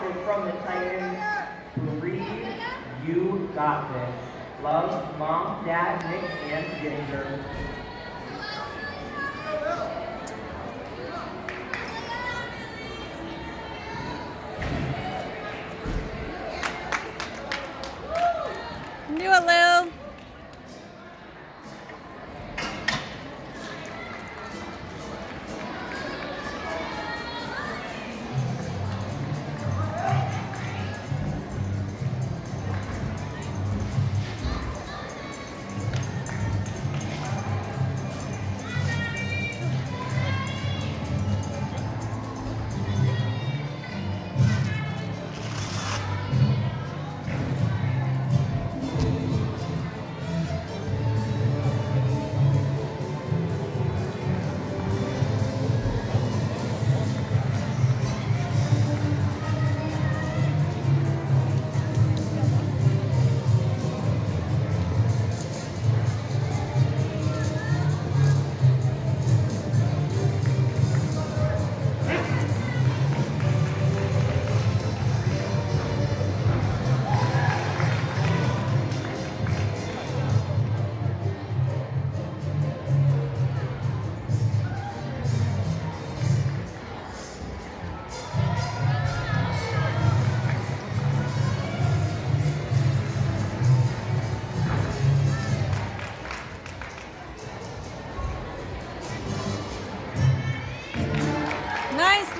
from the Titans. Reed, you got this. Love, Mom, Dad, Nick, and Ginger. New a Lou.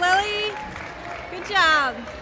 Lily. Good job.